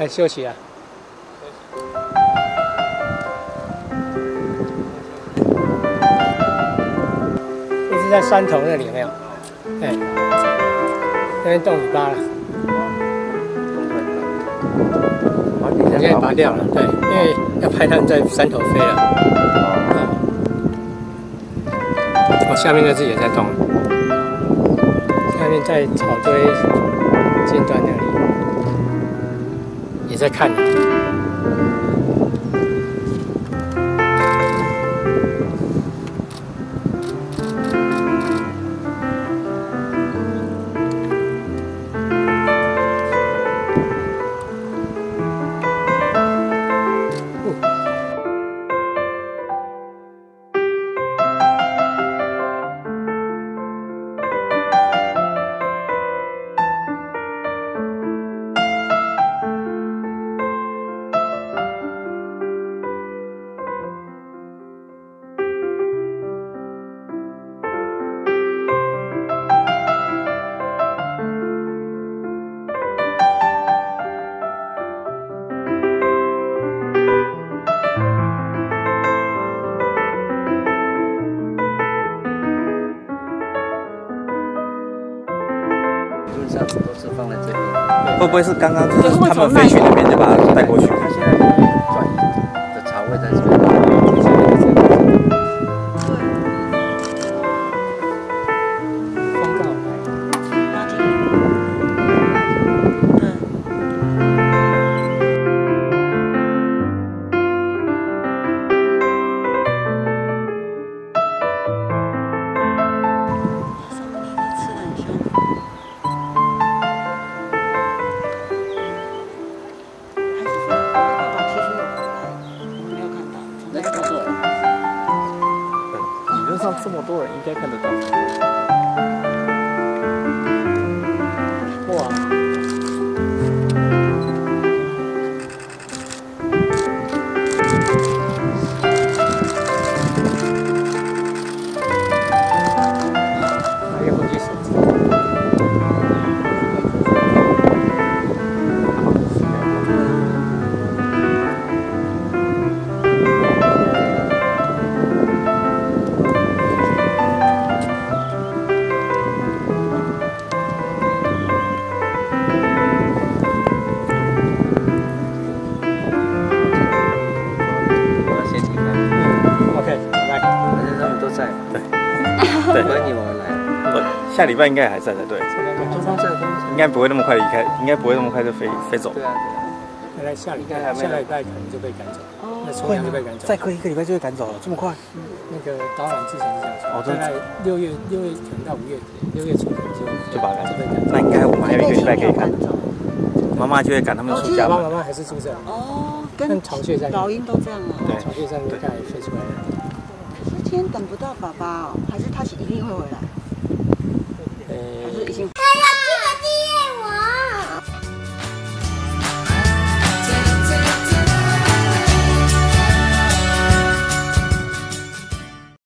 来休息啊。一直在山头那里有没有？哎，那边动尾巴了。现在拔掉了，对，因为要拍它们在山头飞了。哦，下面那只也在动，下面在草堆我在看你。上次都是放在这边，会不会是刚刚就是他们飞去那边就把它带过去？它现在转移的巢位在这边。风告牌。垃圾。嗯。上面那只吃的很凶。这么多人应该看得到。对欢迎我们来。我下礼拜应该还在的对，东方在，东应该不会那么快离开，应该不会那么快就飞飞走。对啊，来来下礼拜下礼拜可能就被赶走，那哦。冲阳就被赶走。再过一个礼拜就会赶走了，这么快？那个导览之前是这样说，大概六月六月可能到五月六月初可能就就把它赶走。那应该我们还有一个礼拜可以赶赶。走。妈妈就会赶他们出家门。爸爸妈妈还是住这，哦，跟跟巢穴在老鹰都这样啊。对巢穴上面盖飞出来了。天等不到宝宝还是他是一定会回来？还是已经